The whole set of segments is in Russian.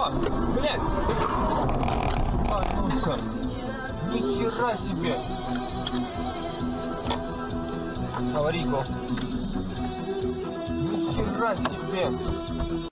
О, блядь! А, ну всё. Ни хера себе! Аварийку. Ни хера себе!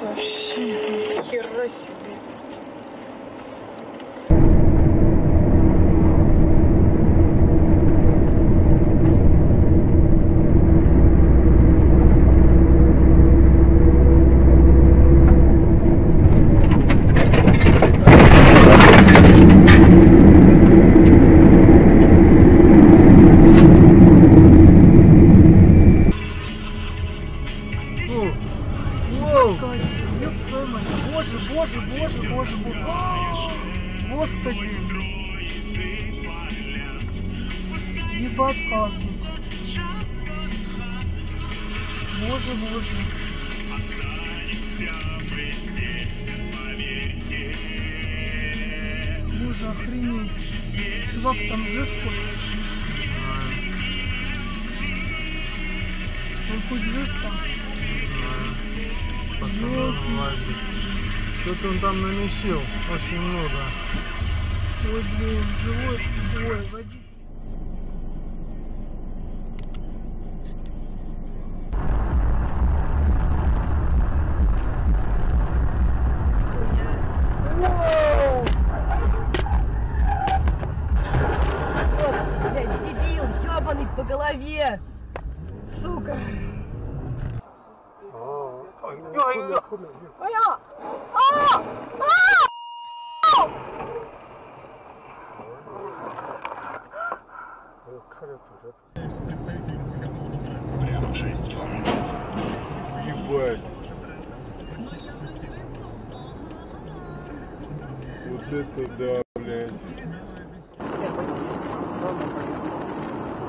Вообще. Хера себе. Ебать как тут. Боже, боже. Боже, охренеть. Чувак там жив хоть? Он хоть жив там? Пацаны влазят. Что-то он там намесил. Очень много. Ой, блин, живой. Ой, водитель. Дебил, ебаный по голове! Сука! Ай-я! А! А! Ебать. Вот это да, блядь.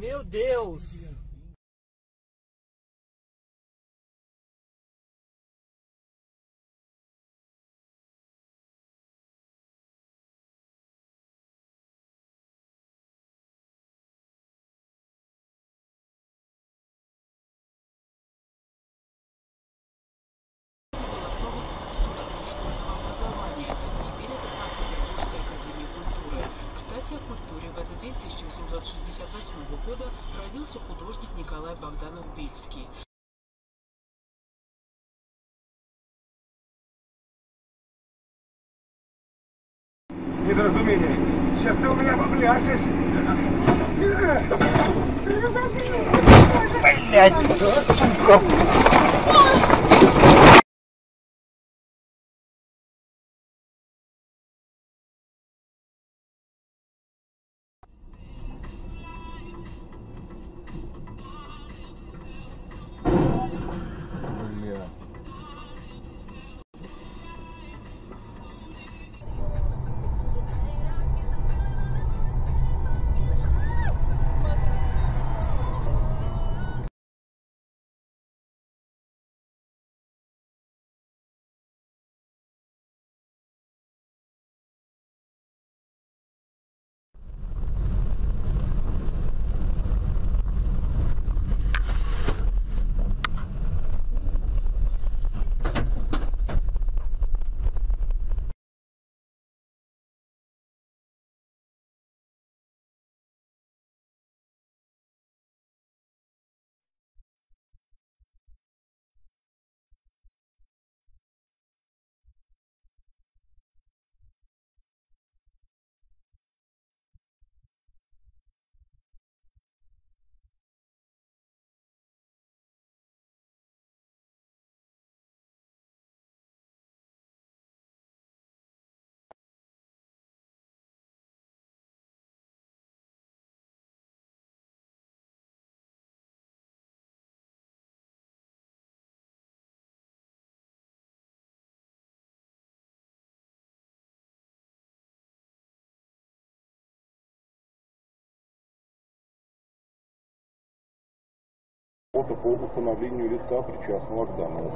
Meu Deus! Года родился художник Николай Богданов-Бельский. Недоразумение. Сейчас ты у меня попляшешь. Блять, сука. Фото по установлению лица причастного к данному